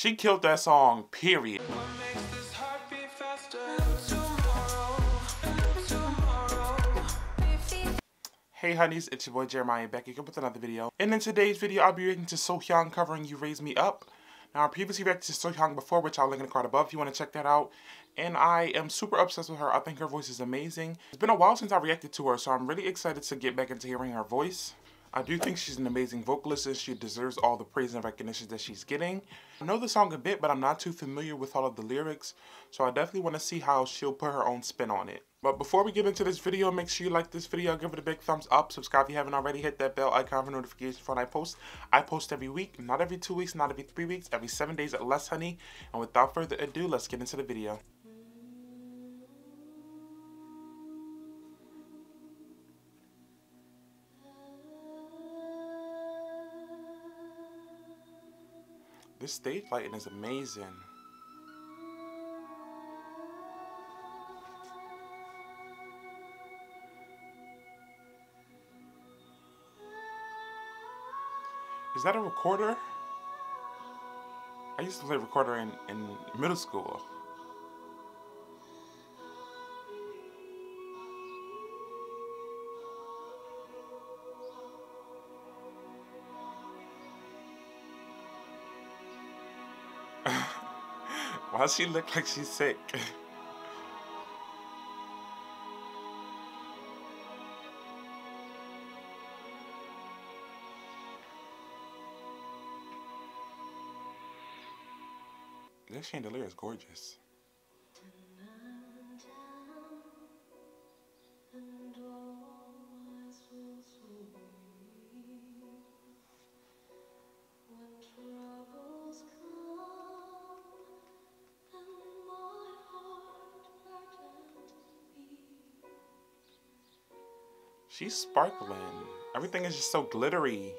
She killed that song, period. Hey honeys, it's your boy Jeremiah back again with another video. And in today's video, I'll be reacting to Sohyang covering You Raise Me Up. Now, I previously reacted to Sohyang before, which I'll link in the card above if you want to check that out. And I am super obsessed with her. I think her voice is amazing. It's been a while since I reacted to her, so I'm really excited to get back into hearing her voice. I do think she's an amazing vocalist and she deserves all the praise and recognition that she's getting. I know the song a bit, but I'm not too familiar with all of the lyrics, so I definitely want to see how she'll put her own spin on it. But before we get into this video, make sure you like this video, give it a big thumbs up, subscribe if you haven't already, hit that bell icon for notifications for when I post. I post every week, not every two weeks, not every three weeks, every seven days at less, honey. And without further ado, let's get into the video. This stage lighting is amazing. Is that a recorder? I used to play recorder in, in middle school. Why does she look like she's sick? This chandelier is gorgeous. She's sparkling. Everything is just so glittery.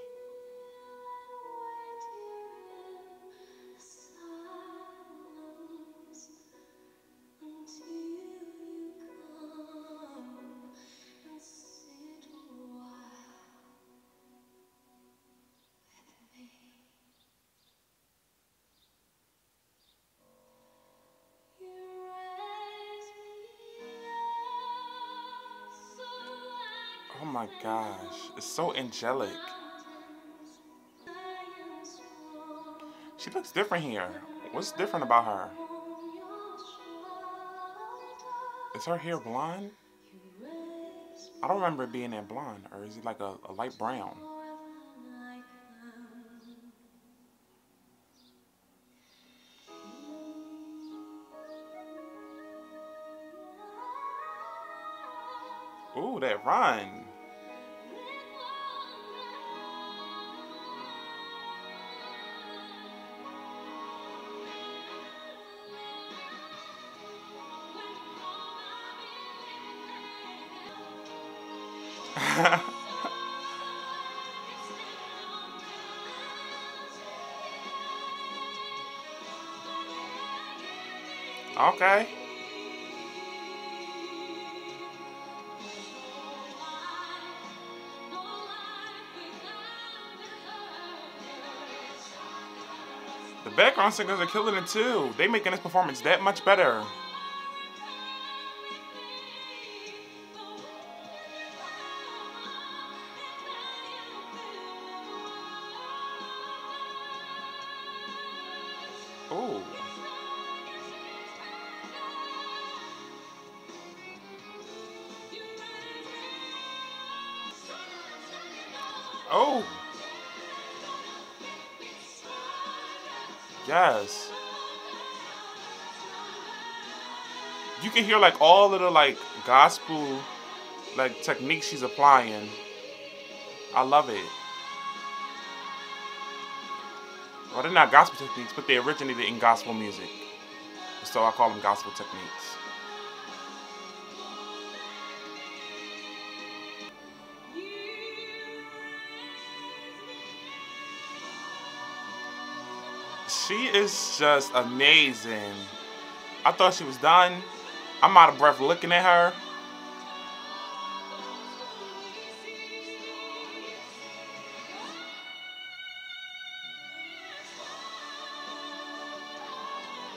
My gosh, it's so angelic. She looks different here. What's different about her? Is her hair blonde? I don't remember it being that blonde, or is it like a, a light brown? Ooh, that run. okay. The background singers are killing it too. They making this performance that much better. Oh. Yes. You can hear like all of the like gospel like techniques she's applying. I love it. Well, they're not gospel techniques, but they originated in gospel music. So I call them gospel techniques. She is just amazing. I thought she was done. I'm out of breath looking at her.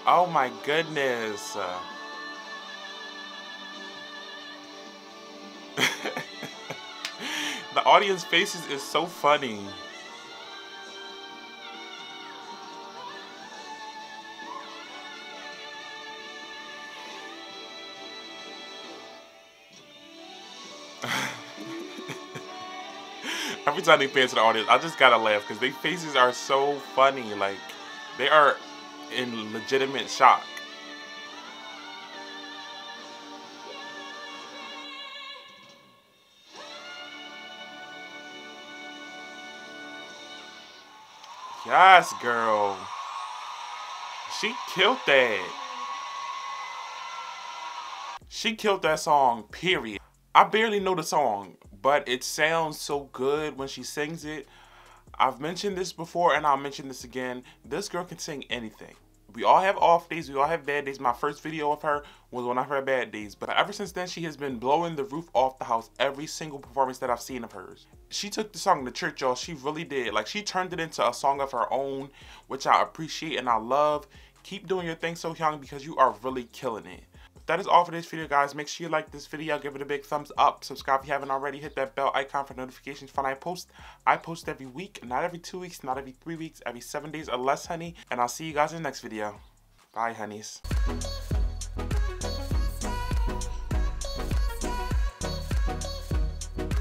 Oh my goodness. the audience faces is so funny. Every time they pan to the audience, I just gotta laugh because their faces are so funny. Like, they are in legitimate shock. Yes, girl. She killed that. She killed that song, period. I barely know the song, but it sounds so good when she sings it. I've mentioned this before and I'll mention this again. This girl can sing anything. We all have off days, we all have bad days. My first video of her was one of her bad days, but ever since then, she has been blowing the roof off the house every single performance that I've seen of hers. She took the song to church, y'all. She really did. Like, she turned it into a song of her own, which I appreciate and I love. Keep doing your thing, Sohyang, because you are really killing it that is all for this video, guys. Make sure you like this video, give it a big thumbs up, subscribe if you haven't already, hit that bell icon for notifications when I post. I post every week, not every two weeks, not every three weeks, every seven days or less, honey. And I'll see you guys in the next video. Bye, honeys.